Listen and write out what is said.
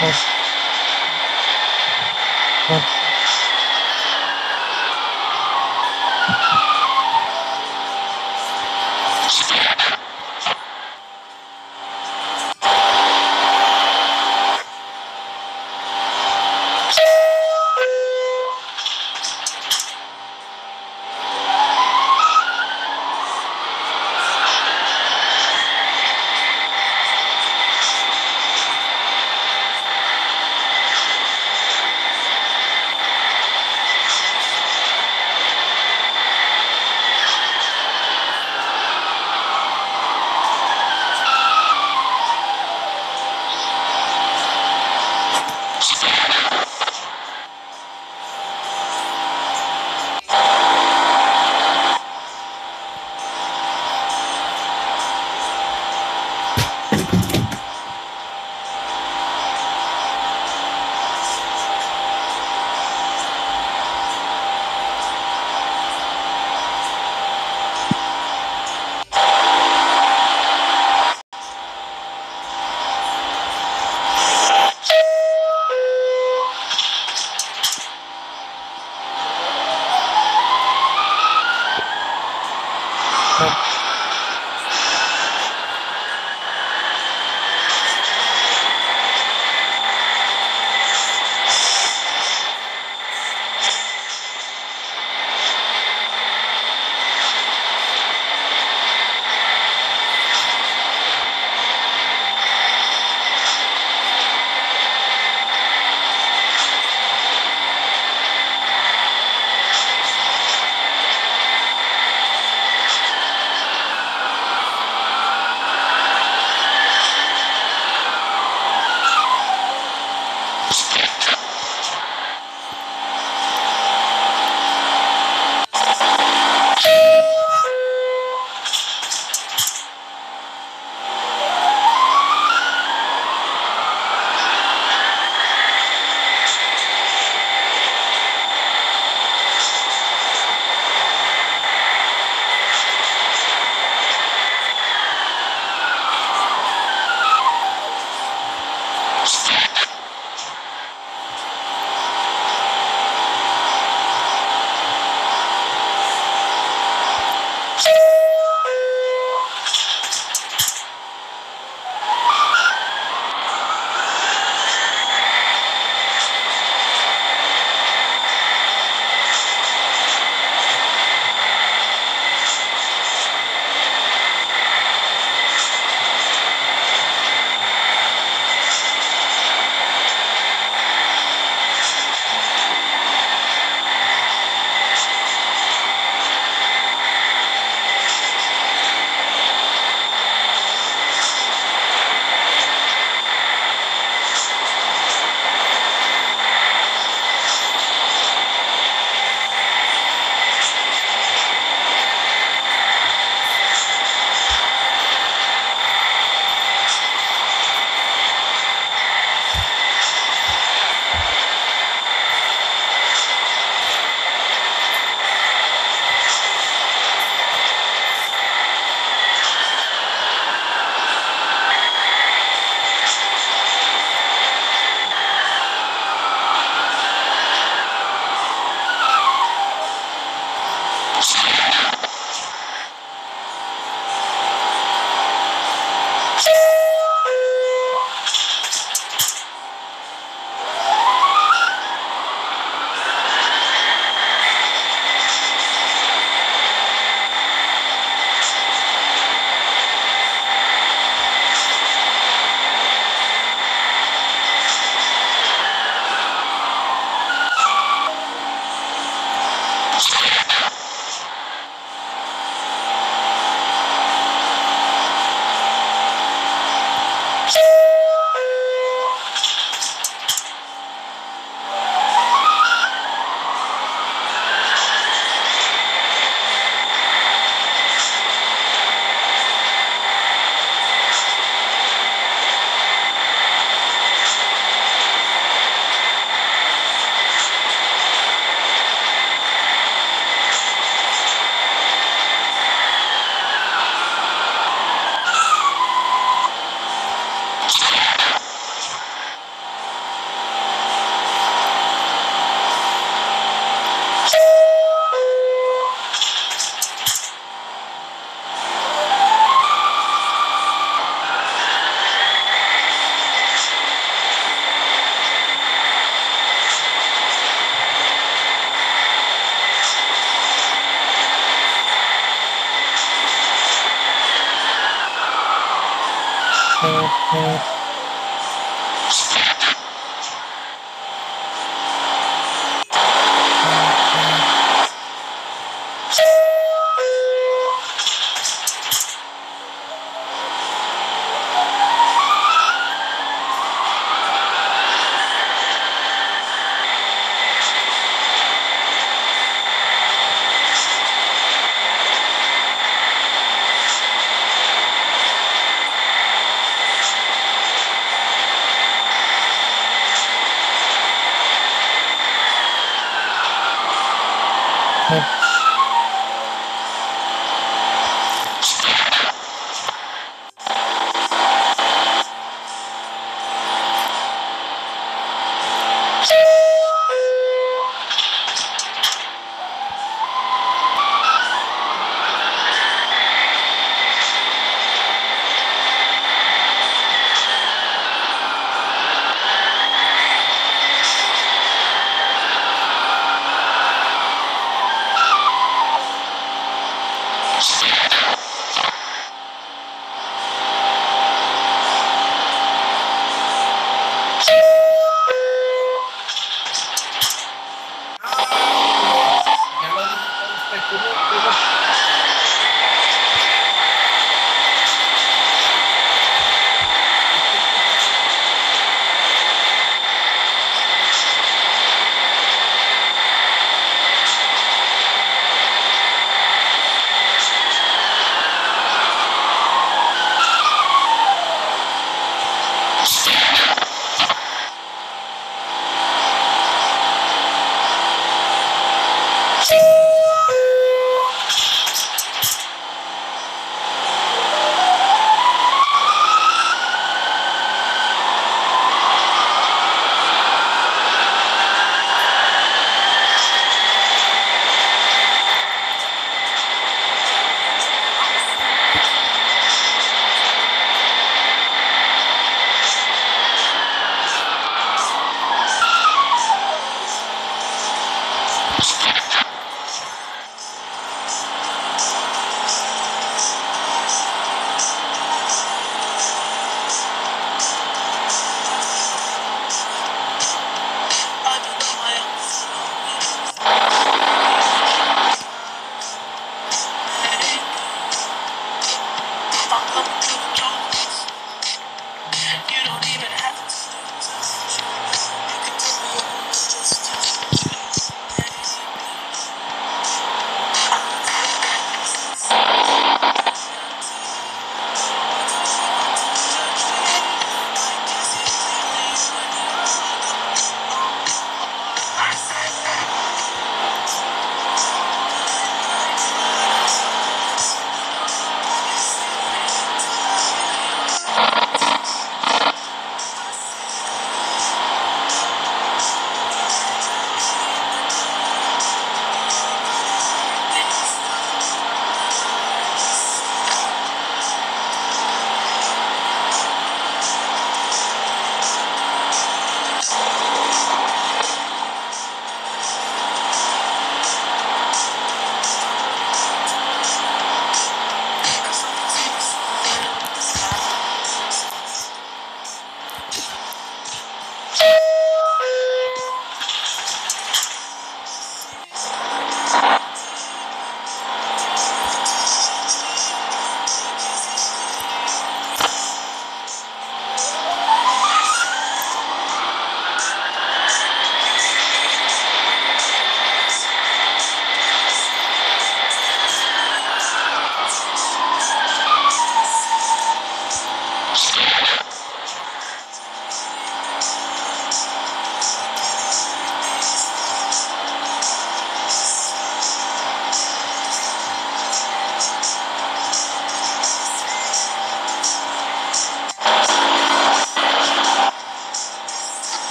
Yes.